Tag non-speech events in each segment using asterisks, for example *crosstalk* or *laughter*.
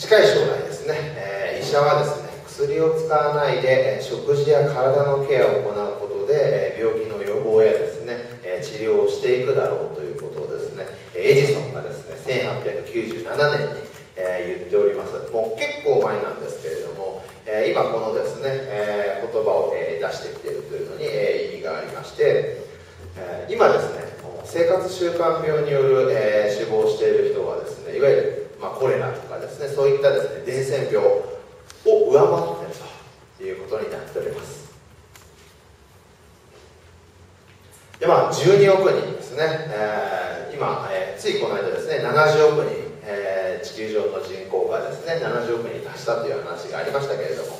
近い将来ですね、えー、医者はですね薬を使わないで食事や体のケアを行うことで病気の予防やですね治療をしていくだろうということをですねエジソンがですね1897年に言っております。もう結構前なんですけれども今このですね言葉を出してきているというのに意味がありまして今ですね生活習慣病による死亡している人はですねいわゆる、まあ、コレラとかですねそういったですね伝染病を上回っているということになっております。でまあ12億人ですね、えー、今、えー、ついこの間ですね70億人、えー、地球上の人口がですね70億人に達したという話がありましたけれども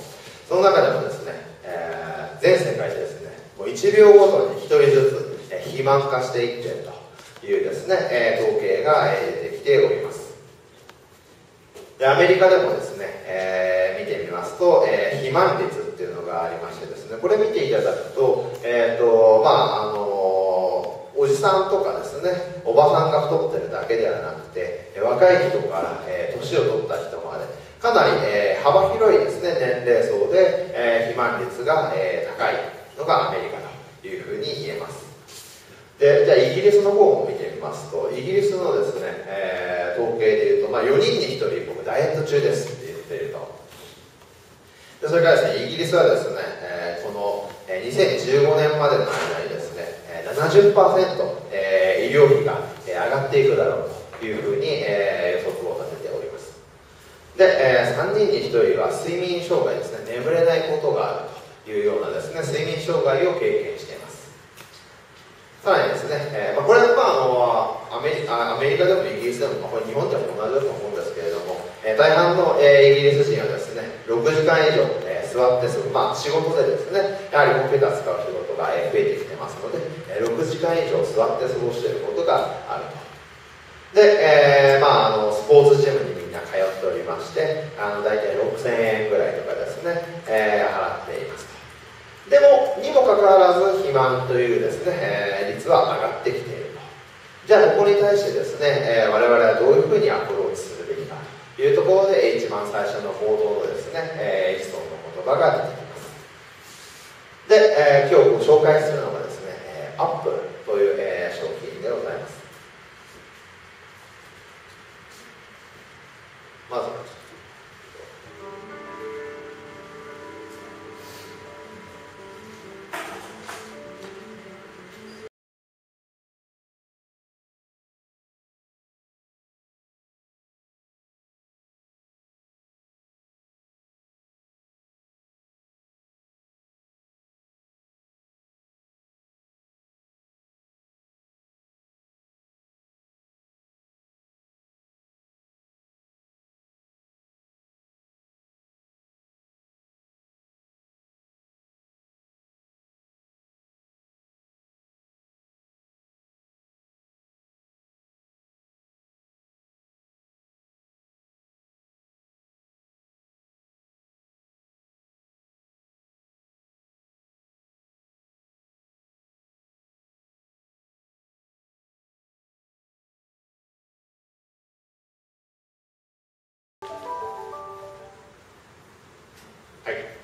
その中でもですね、えー、全世界でですねもう1秒ごとに1人ずつ、えー、肥満化していっているというですね、えー、統計が、えー、出てきております。でアメリカでもですね、えー、見てみますと、えー、肥満率っていうのがありましてですねこれ見ていただくと,、えーとまああのおじさんとかですねおばさんが太ってるだけではなくて若い人から、えー、年を取った人までかなり、えー、幅広いですね年齢層で、えー、肥満率が、え、高いのがアメリカというふうに言えます。でじゃあイギリスの方も見てますとイギリスのですね、えー、統計でいうと、まあ、4人に1人僕ダイエット中ですって言っていると。でそれからですねイギリスはですね、えー、この2015年までの間にですね70%、えー、医療費が、上がっていくだろうというふうに、えー、予測を立てております。で、えー、3人に1人は睡眠障害ですね眠れないことがあるというようなですね睡眠障害を経験さらにですね、えーまあ、これは、まあ、あのアメリアメリカでもイギリスでも、まあ、これ日本でも同じだと思うんですけれども、えー、大半の、えー、イギリス人はですね6時間以上、えー、座ってすぐ、まあ、仕事でですねやはりコンピューター使う仕事が、えー、増えてきてますので6時間以上座って過ごしていることがあると。で、えー、まあ、あのスポーツジムにみんな通っておりましてあの大体6000円ぐらいとかですね、えー、払っています。でもにもかかわらず肥満というですね、えー、率は上がってきていると。じゃあここに対してですね、えー、我々はどういうふうにアプローチするべきかというところで一番最初の冒頭のですね、えー、エジソンの言葉が出てきます。で、えー、今日ご紹介するのがですねアップルという、えー、商品でございます。はい。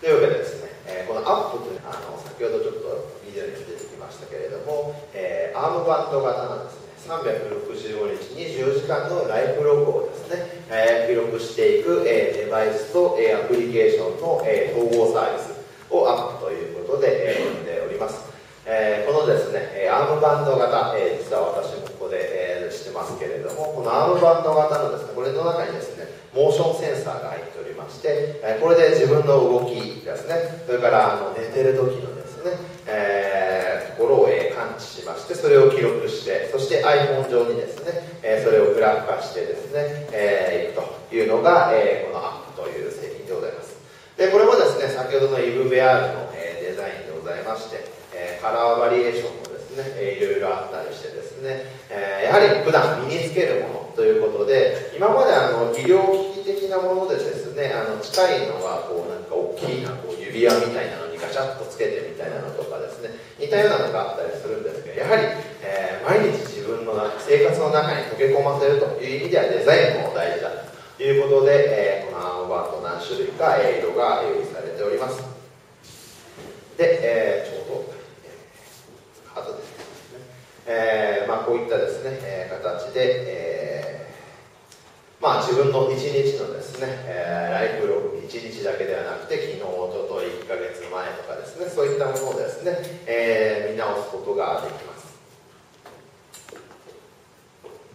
というわけでですね、えー、このアップというあの先ほどちょっとビデオにも出てきましたけれども、えー、アームバンド型のですね365日24時間のライフログをですね、えー、記録していく、えー、デバイスと、えー、アプリケーションの、えー、統合サービスをアップということで、えー、呼んでおります、えー、このですね、アームバンド型、えー、実は私もここで、えー、してますけれどもこのアームバンド型のですねこれの中にですねモーションセンサーが入っておりまして、えこれで自分の動きですね。それからあの寝てる時のですね、えー、ところを、え感知しましてそれを記録してそして iPhone 上にですね、えそれをグラフ化してですね、えー、いくというのが、えこのアップという製品でございます。でこれもですね先ほどのイブベアールの、えデザインでございまして、えカラーバリエーションもですね、えいろいろあったりしてですね、えやはり普段身につけるものということで今まであの医療機器的なものでですねあの近いのはこうなんか大きいなこう指輪みたいなのにガチャッとつけてみたいなのとかですね似たようなのがあったりするんですけどやはり、えー、毎日自分の生活の中に溶け込ませるという意味ではデザインも大事だということで、えー、このアームバンド何種類か、色が用意されております。で、えー、ちょうど、えー、ハードですね、えーまあ、こういったですね、え形で、えーまあ、自分の1日のですね、えー、ライフログ1日だけではなくて昨日、おととい、1ヶ月前とかですねそういったものをですね、えー、見直すことができます。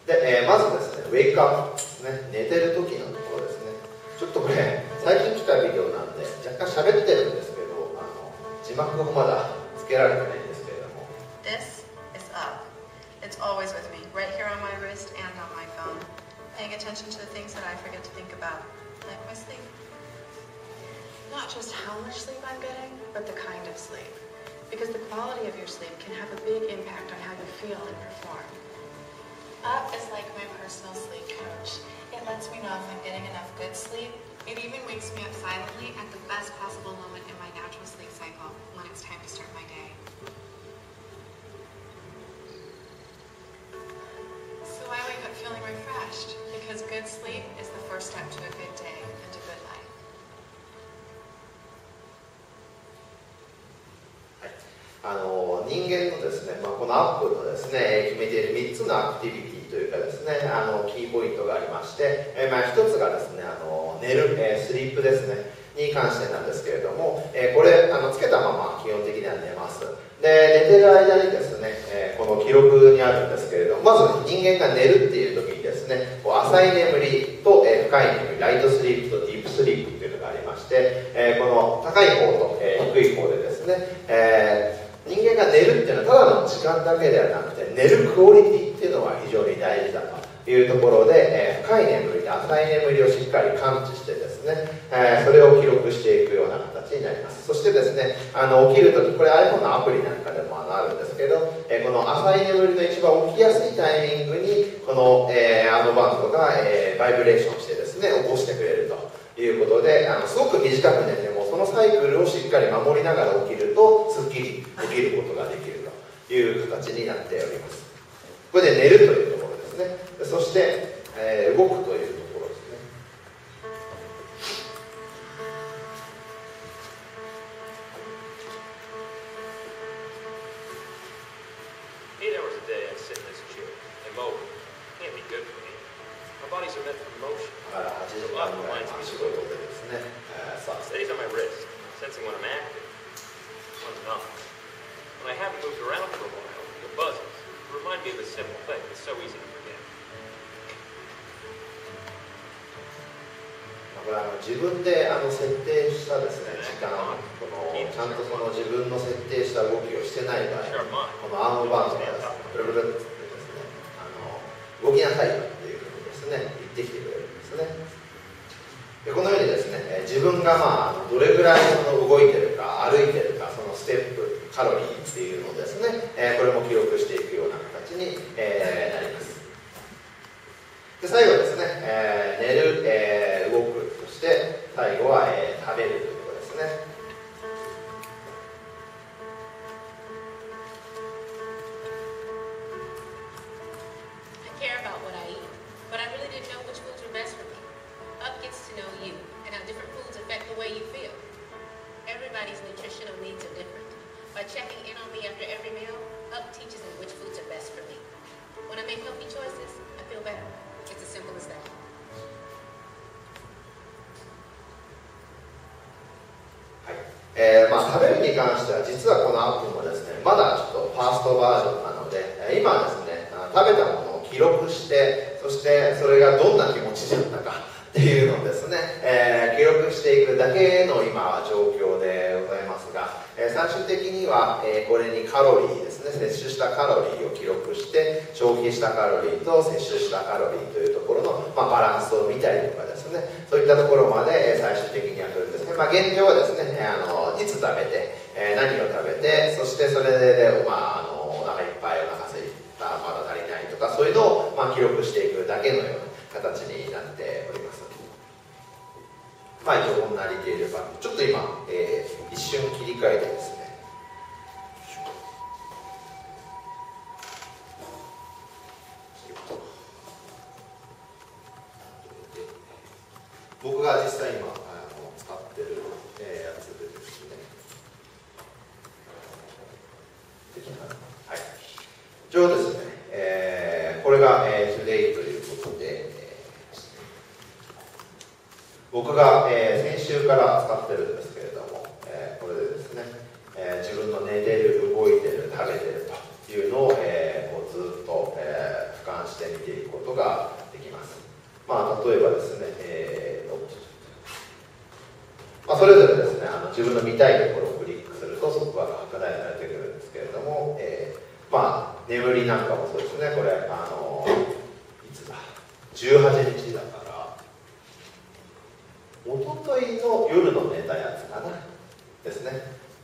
で、えー、まずですねウェイクアップですね。寝てる時のところですね。ちょっとこれ最近来たビデオなんで若干喋ってるんですけどあの字幕がまだつけられてない。Attention to the things that I forget to think about like my sleep not just how much sleep I'm getting but the kind of sleep because the quality of your sleep can have a big impact on how you feel and perform Up is like my personal sleep coach. It lets me know if I'm getting enough good sleep. It even wakes me up silently at the best possible moment in my natural sleep cycle when it's time to start my day. あの人間のですね、まあ、このアップルのですね決めている3つのアクティビティというかですねあのキーポイントがありまして、えまあ、1つがですねあの寝る、えスリープですねに関してなんですけれども、えこれあのつけたまま基本的には寝ます。で寝てる間にですね、えこの記録にあるんですけれどもまず人間が寝るっていう時にですねこう浅い眠りと、え深い眠りライトスリープとディープスリープっていうのがありまして、えこの高い方と、え低い方でですね、えー人間が寝るっていうのはただの時間だけではなくて寝るクオリティっていうのは非常に大事だというところで、えー深い眠りと浅い眠りをしっかり感知してですね、えーそれを記録していくような形になります。そしてですねあの起きるときこれ iPhone のアプリなんかでもあるんですけど、えーこの浅い眠りの一番起きやすいタイミングにこの、えーアームバンドが、えバイブレーションしてですね起こしてくれるということであのすごく短く寝てそのサイクルをしっかり守りながら起きるとすっきり起きることができるという形になっております。これで寝るというところですね。そして、えー動くという so easy to forget. これあの自分であの設定したですね時間このちゃんとその自分の設定した動きをしてない場合このアームバンドがですねブルブルってですねあの動きなさいよっていうふうにですね言ってきてくれるんですね。でこのようにですねえー自分がまあどれぐらいその動いてるか歩いてるかそのステップカロリーっていうのをですね、えーこれも記録えーなります。で最後ですね、えーに関しては実はこのアプリもですねまだちょっとファーストバージョンなので今ですね食べたものを記録してそしてそれがどんな気持ちだったかっていうのをですね、えー記録していくだけの今は状況でございますが、えー最終的には、えーこれにカロリー摂取したカロリーを記録して消費したカロリーと摂取したカロリーというところの、まあ、バランスを見たりとかですね。そういったところまで最終的には来るんですね、まあ、現状はですねあのいつ食べて、えー何を食べてそしてそれで、まあ、あのお腹いっぱいお腹空いたまだ足りないとかそういうのを、まあ、記録していくだけのような形になっております。まあ一応こんなリテール版ちょっと今、えー一瞬切り替えてですね僕が実際今あの使ってる、えーやつでですねできたはい一応ですね、えーこれが、えー、Today ということで、えー僕が、えー先週から使ってるんですけれども、えーこれでですね、えー自分の寝てる動いてる食べてるというのを、えーこうずっと、えー俯瞰して見ていくことができます。まあ例えばですね、えーまあ、それぞれですねあの自分の見たいところをクリックするとそこが拡大されてくるんですけれども、えーまあ眠りなんかもそうですねこれあのいつだ？18日だから一昨日の夜の寝たやつかなですね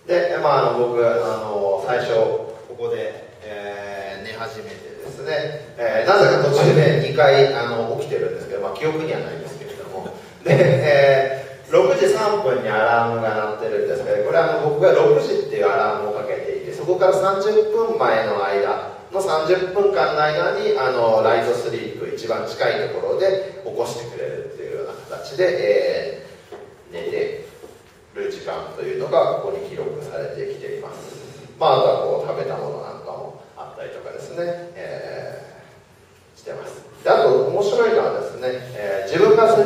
で、まあ、あの僕あの最初ここで、えー寝始めてですね、えーなぜか途中で2回あの起きてるんですけど、まあ、記憶にはないんですけれどもで、えー6時3分にアラームが鳴ってるんですけどこれはあの僕が6時っていうアラームをかけていてそこから30分前の間の30分間の間にあのライトスリープ一番近いところで起こしてくれるっていうような形で、えー寝てる時間というのがここに記録されてきています、まあ、あとはこう食べたものなんかもあったりとかですね、えーしてます。であと面白いのはですね、えー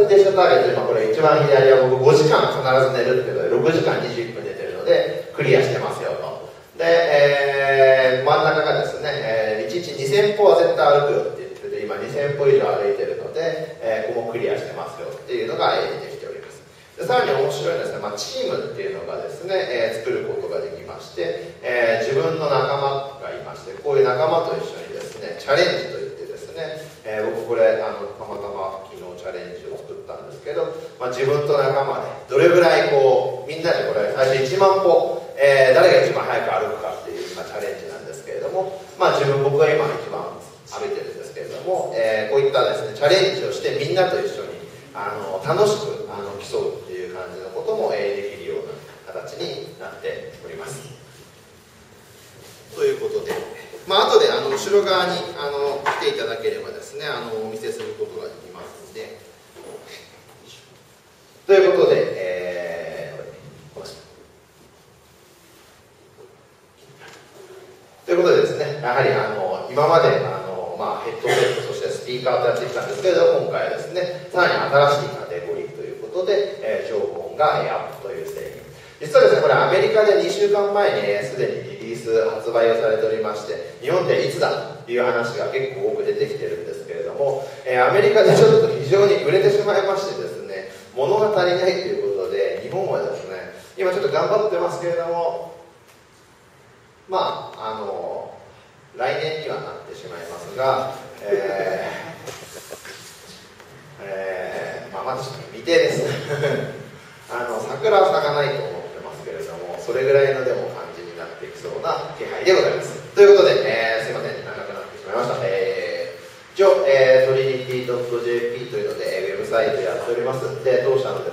分が設定したターゲット今これ一番左は僕5時間必ず寝るっていうことで6時間21分寝てるのでクリアしてますよと。で、えー真ん中がですね、え1日2000歩は絶対歩くよって言ってて今2000歩以上歩いてるので、えーここもクリアしてますよっていうのが、えーできております。でさらに面白いですね、まあ、チームっていうのがですね、えー作ることができまして、えー自分の仲間がいましてこういう仲間と一緒にですねチャレンジといってですね、えー僕これあのたまたま昨日チャレンジを作ったんですけど、まあ、自分と仲間でどれぐらいこうみんなでこれ最初1万歩、えー誰が一番早く歩くかっていう今チャレンジなんですけれども、まあ、自分僕が今一番歩いてるんですけれども、えーこういったですねチャレンジをしてみんなと一緒にあの楽しくあの競うっていう感じのことも、えーできるような形になっております。ということで、まあ後であの後ろ側にあの来ていただければですねあのお見せすることができますので。ということで、えーこれということでですね、やはりあの今まであの、まあ、ヘッドセット、そしてスピーカーとやってきたんですけれども、今回はですね、さらに新しいカテゴリーということで、えー、情報が、えアップという製品。実はですね、これアメリカで2週間前にえすで、にリリース発売をされておりまして、日本でいつだという話が結構多く出てきてるんですけれども、えーアメリカでちょっと非常に売れてしまいましてですね、物が足りないということで、日本はですね、今ちょっと頑張ってますけれども、まああの来年にはなってしまいますが、えーえーま、ず未定です *laughs* あの桜は咲かないと思ってますけれどもそれぐらいのでも感じになってきそうな気配でございます。ということで、えーすいません。長くなってしまいました、えー一応、えー、トリニティ .jp というので、ウェブサイトやっております。で当社のです